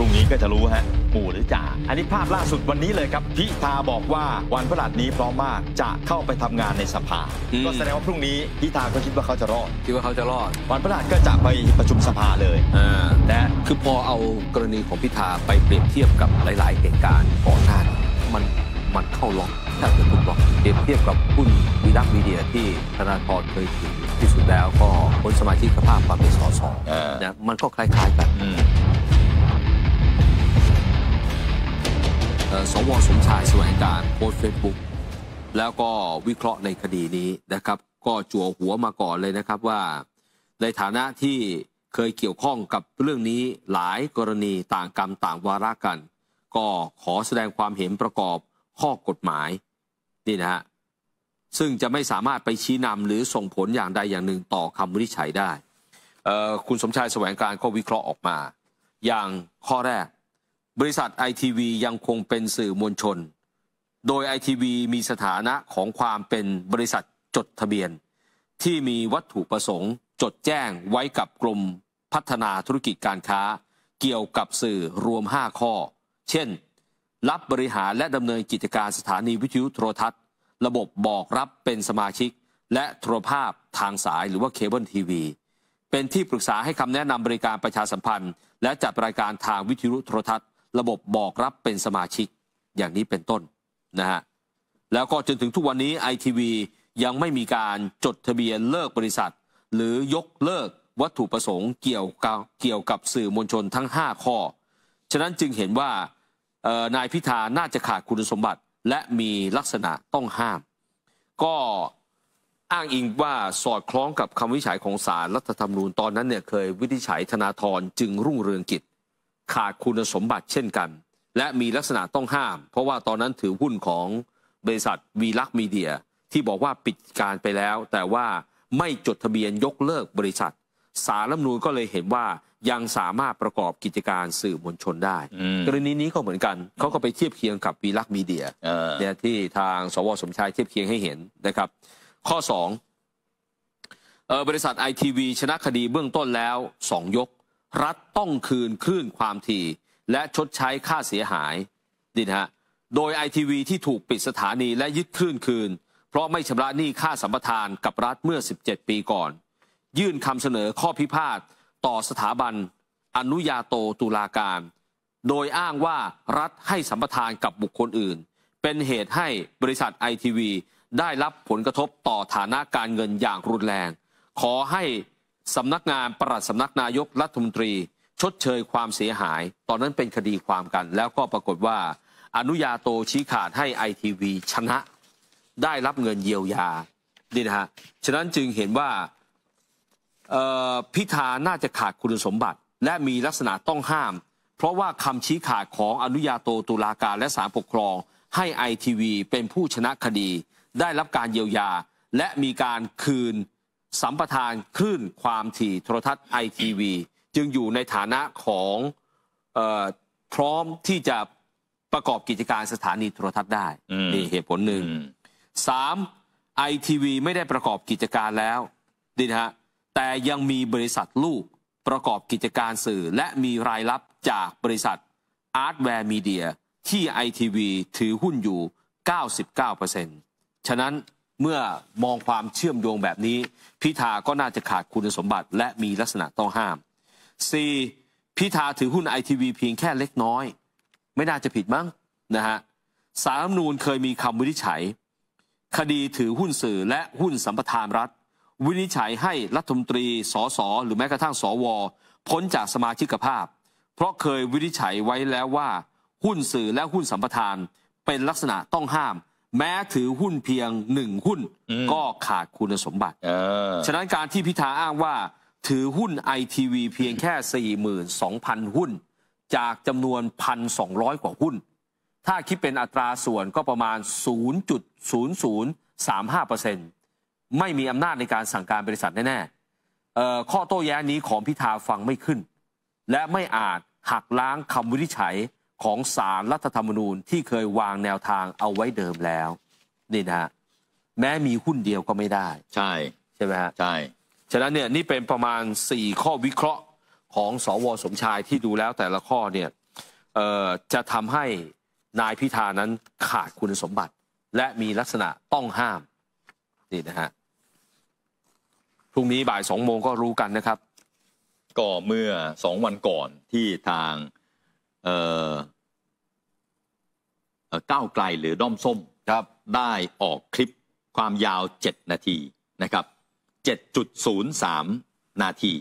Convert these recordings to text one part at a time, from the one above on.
รุ่งนี้ก็จะรู้ฮะหมู่หรือจ่าอันนี้ภาพล่าสุดวันนี้เลยครับพิธาบอกว่าวันพฤหัสนี้พร้อมมากจะเข้าไปทำงานในสภาอืมก็แสดงว่าพรุ่งนี้พิธาก็คิดว่าเขาจะรอดคิดว่าเขาจะรอด วันพฤหัสก็จะไปประชุมสภาเลยอ่านะคือพอเอากรณีของพิธาไปเปรียบเทียบกับหลาย ๆ เหตุการณ์ก่อนหน้านี้มันมันเข้าล็อกแทบจะทุกล็อกเปรียบเทียบกับหุ้นวีรักมีเดียที่ธนาธรเคยถือที่สุดแล้วก็พ้นสมาชิกภาพความเป็นสสเออนะมันก็คล้ายๆกัน สวสมชายแสวงการโพสเฟซบุ๊กแล้วก็วิเคราะห์ในคดีนี้นะครับ ก็จั่วหัวมาก่อนเลยนะครับว่า ในฐานะที่เคยเกี่ยวข้องกับเรื่องนี้หลายกรณีต่างกรรมต่างวาระกัน ก็ขอแสดงความเห็นประกอบข้อกฎหมายนี่นะฮะซึ่งจะไม่สามารถไปชี้นำหรือส่งผลอย่างใดอย่างหนึ่งต่อคำวินิจฉัยได้ คุณสมชายแสวงการก็วิเคราะห์ออกมา อย่างข้อแรก บริษัทไอทีวียังคงเป็นสื่อมวลชน โดยไอทีวีมีสถานะของความเป็นบริษัทจดทะเบียน ที่มีวัตถุประสงค์จดแจ้งไว้กับกรมพัฒนาธุรกิจการค้า เกี่ยวกับสื่อรวม 5 ข้อ เช่น รับบริหารและดำเนินกิจการสถานีวิทยุโทรทัศน์ ระบบบอกรับเป็นสมาชิก และโทรภาพทางสายหรือว่าเคเบิลทีวีเป็นที่ปรึกษาให้คำแนะนำบริการประชาสัมพันธ์ และจัดรายการทางวิทยุโทรทัศน์ ระบบบอกรับเป็นสมาชิกอย่างนี้เป็นต้นนะฮะแล้วก็จนถึงทุกวันนี้ไอทีวียังไม่มีการจดทะเบียนเลิกบริษัท หรือยกเลิกวัตถุประสงค์เกี่ยวกับเกี่ยวกับสื่อมวลชนทั้ง 5 ข้อ ฉะนั้นจึงเห็นว่านายพิธาน่าจะขาดคุณสมบัติ และมีลักษณะต้องห้าม ก็อ้างอิงว่าสอดคล้องกับคำวิจัยของศาลรัฐธรรมนูญตอนนั้นเนี่ยเคยวินิจฉัยธนาธรจึงรุ่งเรืองกิจ ขาดคุณสมบัติเช่นกัน และมีลักษณะต้องห้าม เพราะว่าตอนนั้นถือหุ้นของบริษัทวีลักมีเดีย ที่บอกว่าปิดการไปแล้ว แต่ว่าไม่จดทะเบียนยกเลิกบริษัท สารรัฐธรรมนูญก็เลยเห็นว่ายังสามารถประกอบกิจการสื่อมวลชนได้อืมกรณีนี้ก็เหมือนกัน เขาก็ไปเทียบเคียงกับวีลักมีเดียเออเนี่ยที่ทางสวสมชายเทียบเคียงให้เห็นนะครับ ข้อ2เอ่อบริษัทไอทีวีชนะคดีเบื้องต้นแล้ว 2 ยก รัฐต้องคืนคลื่นความถี่ และชดใช้ค่าเสียหายดีนะฮะโดยไอทีวีที่ถูกปิดสถานีและยึดคลื่นคืน เพราะไม่ชำระหนี้ค่าสัมปทานกับรัฐเมื่อ 17 ปีก่อน ยื่นคำเสนอข้อพิพาทต่อสถาบัน อนุญาโตตุลาการ โดยอ้างว่ารัฐให้สัมปทานกับบุคคลอื่น เป็นเหตุให้บริษัทไอทีวีได้รับผลกระทบต่อฐานะการเงินอย่างรุนแรง ขอให้ สำนักงานประหลัดสำนักนายกรัฐมนตรี ชดเชยความเสียหาย ตอนนั้นเป็นคดีความกัน แล้วก็ปรากฏว่า อนุญาโตชี้ขาดให้ไอทีวีชนะ ได้รับเงินเยียวยานี่นะฮะฉะนั้นจึงเห็นว่าพิธาน่าจะขาดคุณสมบัติ และมีลักษณะต้องห้าม เพราะว่าคำชี้ขาดของอนุญาโตตุลาการและศาลปกครอง ให้ไอทีวีเป็นผู้ชนะคดี ได้รับการเยียวยา และมีการคืน สัมปทานคลื่นความถี่โทรทัศน์ไอทีวีจึงอยู่ในฐานะของเออพร้อมที่จะประกอบกิจการสถานีโทรทัศน์ได้อืมนี่เหตุผลหนึ่งอืมสามไอทีวีไม่ได้ประกอบกิจการแล้วดีนะฮะแต่ยังมีบริษัทลูกประกอบกิจการสื่อ และมีรายรับจากบริษัทอาร์ตแวร์มีเดียที่ไอทีวีถือหุ้นอยู่ 99%ฉะนั้น เมื่อมองความเชื่อมโยงแบบนี้ พิธาก็น่าจะขาดคุณสมบัติ และมีลักษณะต้องห้าม 4. พิธาถือหุ้นไอทีวีเพียงแค่เล็กน้อย ไม่น่าจะผิดมั้งนะฮะสารรัฐธรรมนูญเคยมีคำวินิจฉัย คดีถือหุ้นสื่อและหุ้นสัมปทานรัฐ วินิจฉัยให้รัฐมนตรีสสหรือแม้กระทั่งสวพ้นจากสมาชิกภาพ เพราะเคยวินิจฉัยไว้แล้วว่า หุ้นสื่อและหุ้นสัมปทานเป็นลักษณะต้องห้าม แม้ถือหุ้นเพียงหนึ่งหุ้นอืมก็ขาดคุณสมบัติเออฉะนั้นการที่พิธาอ้างว่า ถือหุ้นไอทีวีเพียงแค่ 42,000 หุ้น จากจำนวน 1,200 กว่าหุ้น ถ้าคิดเป็นอัตราส่วนก็ประมาณ 0.0035%ไม่มีอำนาจในการสั่งการบริษัทแน่ๆเอ่อข้อโต้แย้งนี้ของพิธาฟังไม่ขึ้น และไม่อาจหักล้างคำวินิจฉัย ของศาลรัฐธรรมนูญที่เคยวางแนวทางเอาไว้เดิมแล้ว นี่นะฮะแม้มีหุ้นเดียวก็ไม่ได้ ใช่ใช่ไหมฮะใช่ฉะนั้นเนี่ยนี่เป็นประมาณ 4 ข้อวิเคราะห์ของสวสมชายที่ดูแล้วแต่ละข้อเนี่ยเอ่อจะทำให้นายพิธานั้นขาดคุณสมบัติ และมีลักษณะต้องห้ามนี่นะฮะพรุ่งนี้บ่ายสองโมงก็รู้กันนะครับ ก็เมื่อสองวันก่อนที่ทาง เอ่อเอ่อก้าวไกลหรือด้อมส้มครับได้ออกคลิปความยาว 7 นาทีนะครับ 7.03 นาที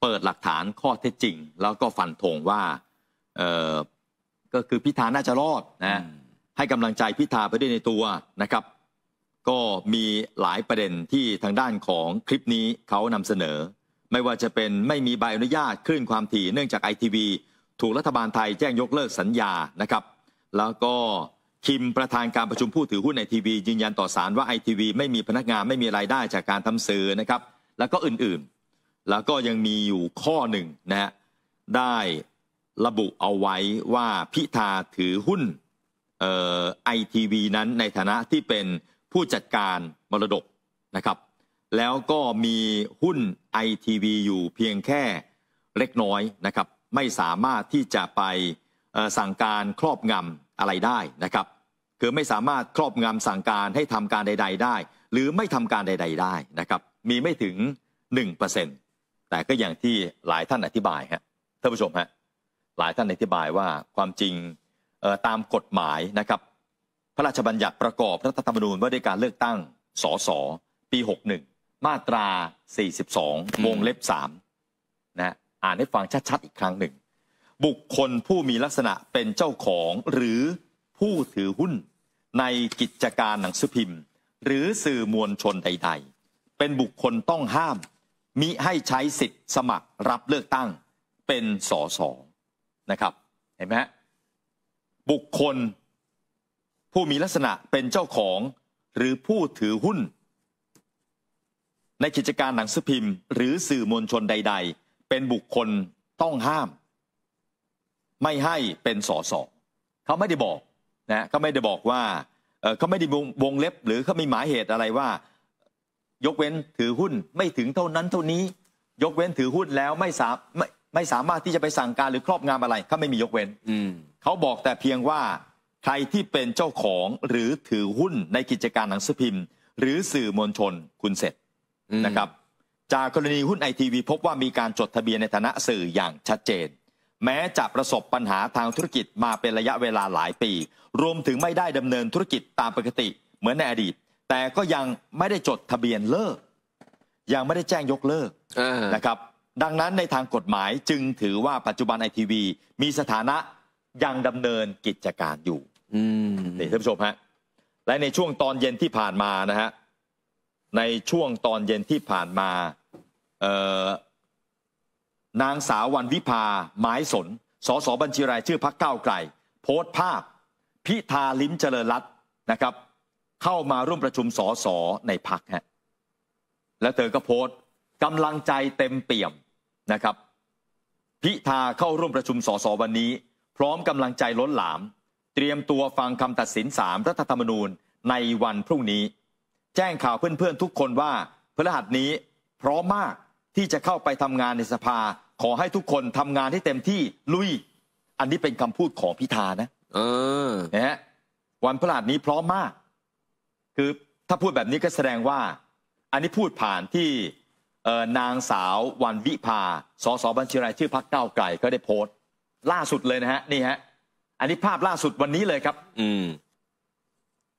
เปิดหลักฐานข้อเท็จจริง แล้วก็ฟันธงว่าเอ่อก็คือพิธาน่าจะรอดนะอืมให้กำลังใจพิธาไปด้วยในตัวนะครับ ก็มีหลายประเด็นที่ทางด้านของคลิปนี้เขานำเสนอ ไม่ว่าจะเป็นไม่มีใบอนุญาตคลื่นความถี่เนื่องจากไอทีวี ถูกรัฐบาลไทยแจ้งยกเลิกสัญญานะครับ แล้วก็คิมประธานการประชุมผู้ถือหุ้นไอทีวียืนยันต่อศาลว่าไอทีวีไม่มีพนักงานไม่มีรายได้จากการทำสื่อนะครับ แล้วก็อื่นๆ แล้วก็ยังมีอยู่ข้อหนึ่งนะฮะได้ระบุเอาไว้ว่าพิธาถือหุ้นไอทีวีนั้นในฐานะที่เป็นผู้จัดการมรดกนะครับ แล้วก็มีหุ้นไอทีวีอยู่เพียงแค่เล็กน้อยนะครับ ไม่สามารถที่จะไปสั่งการครอบงำอะไรได้นะครับ คือไม่สามารถครอบงำสั่งการให้ทำการใด ๆ ได้ หรือไม่ทำการใด ๆ ได้นะครับ มีไม่ถึง 1%แต่ก็อย่างที่หลายท่านอธิบายฮะท่านผู้ชมฮะหลายท่านอธิบายว่าความจริงตามกฎหมายนะครับ พระราชบัญญัติประกอบรัฐธรรมนูญว่าด้วยการเลือกตั้งสสปี 61 มาตรา 42 วงเล็บ3นะ อ่านให้ฟังชัดๆอีกครั้งหนึ่ง บุคคลผู้มีลักษณะเป็นเจ้าของหรือผู้ถือหุ้น ในกิจการหนังสือพิมพ์ หรือสื่อมวลชนใด ๆ เป็นบุคคลต้องห้าม มิให้ใช้สิทธิ์สมัครรับเลือกตั้ง เป็นสสนะครับเห็นไหมบุคคล ผู้มีลักษณะเป็นเจ้าของหรือผู้ถือหุ้น ในกิจการหนังสือพิมพ์ หรือสื่อมวลชนใด ๆ เป็นบุคคลต้องห้าม ไม่ให้เป็นสสเขาไม่ได้บอกนะเขาไม่ได้บอกว่าเอ่อเขาไม่ได้วงวงเล็บ หรือเขามีหมายเหตุอะไรว่า ยกเว้นถือหุ้นไม่ถึงเท่านั้นเท่านี้ ยกเว้นถือหุ้นแล้วไม่สาไม่ไม่สามารถที่จะไปสั่งการหรือครอบงำอะไรเขาไม่มียกเว้นอืมเขาบอกแต่เพียงว่าใครที่เป็นเจ้าของหรือถือหุ้นในกิจการหนังสือพิมพ์ หรือสื่อมวลชนคุณเสร็จอืมนะครับ จากกรณีหุ้นไอทีวีพบว่ามีการจดทะเบียนในฐานะสื่ออย่างชัดเจน แม้จะประสบปัญหาทางธุรกิจมาเป็นระยะเวลาหลายปี รวมถึงไม่ได้ดำเนินธุรกิจตามปกติเหมือนในอดีต แต่ก็ยังไม่ได้จดทะเบียนเลิก ยังไม่ได้แจ้งยกเลิกเออนะครับ ดังนั้นในทางกฎหมายจึงถือว่าปัจจุบันไอทีวีมีสถานะยังดำเนินกิจการอยู่อืมนี่ท่านผู้ชมฮะและในช่วงตอนเย็นที่ผ่านมานะฮะในช่วงตอนเย็นที่ผ่านมาเอ่อ นางสาววันวิภาไม้สน สสบัญชีรายชื่อพักเก้าวไกล โพสต์ภาพ พิธาลิ้มเจริญรัตน์นะครับ เข้ามาร่วมประชุมสสในพักฮะแล้วเธอก็โพสต์กำลังใจเต็มเปี่ยมนะครับ พิธาเข้าร่วมประชุมสสวันนี้ พร้อมกำลังใจล้นหลาม เตรียมตัวฟังคำตัดสินสามรัฐธรรมนูญในวันพรุ่งนี้ แจ้งข่าวเพื่อนๆทุกคนว่าพฤหัสนี้พร้อมมาก ที่จะเข้าไปทำงานในสภา ขอให้ทุกคนทำงานให้เต็มที่ลุย อันนี้เป็นคำพูดของพิธานะ เออนะฮะวันพฤหัสนี้พร้อมมาก คือถ้าพูดแบบนี้ก็แสดงว่า อันนี้พูดผ่านที่เอ่อนางสาววันวิภาสสบัญชีรายชื่อพักเก้าวไกลก็ได้โพสต์ล่าสุดเลยนะฮะนี่ฮะ อันนี้ภาพล่าสุดวันนี้เลยครับ อืม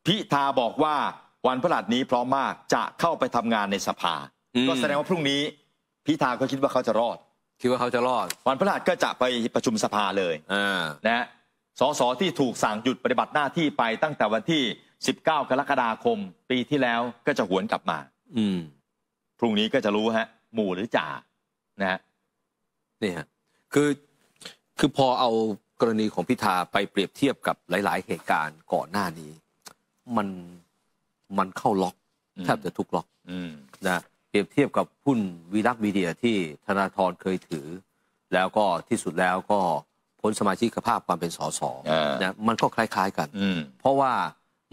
พิธาบอกว่าวันพฤหัสนี้พร้อมมากจะเข้าไปทำงานในสภาอืมก็แสดงว่าพรุ่งนี้ พิธาก็คิดว่าเขาจะรอด คิดว่าเขาจะรอด วันพฤหัสก็จะไปประชุมสภาเลยอ่านะฮะสสที่ถูกสั่งหยุดปฏิบัติหน้าที่ไปตั้งแต่วันที่ 19 กรกฎาคม ปีที่แล้วก็จะหวนกลับมา อืมพรุ่งนี้ก็จะรู้ฮะ หมู่หรือจ่านะฮะนี่ฮะคือคือพอเอากรณีของพิธาไปเปรียบเทียบกับหลาย ๆ เหตุการณ์ก่อนหน้านี้ มันมันเข้าล็อกอืมแทบจะทุกล็อกอืมนะ เปรียบเทียบกับหุ้นวีลักมีเดียที่ธนาธรเคยถือ แล้วก็ที่สุดแล้วก็พ้นสมาชิกภาพความเป็นสสนะมันก็คล้าย ๆกัน เพราะว่า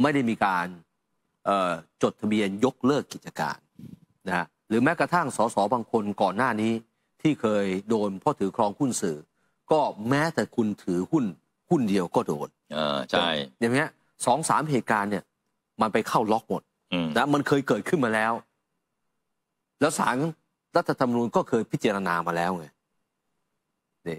ไม่ได้มีการจดทะเบียนยกเลิกกิจการนะหรือแม้กระทั่งสสบางคนก่อนหน้านี้ที่เคยโดนพ่อถือครองหุ้นสื่อ ก็แม้แต่คุณถือหุ้นหุ้นเดียวก็โดนใช่อย่างเงี้ยสองสามเหตุการณ์เนี่ยมันไปเข้าล็อกหมดนะมันเคยเกิดขึ้นมาแล้ว แล้วสารรัฐธรรมนูญก็เคยพิจารณามาแล้วไงนี่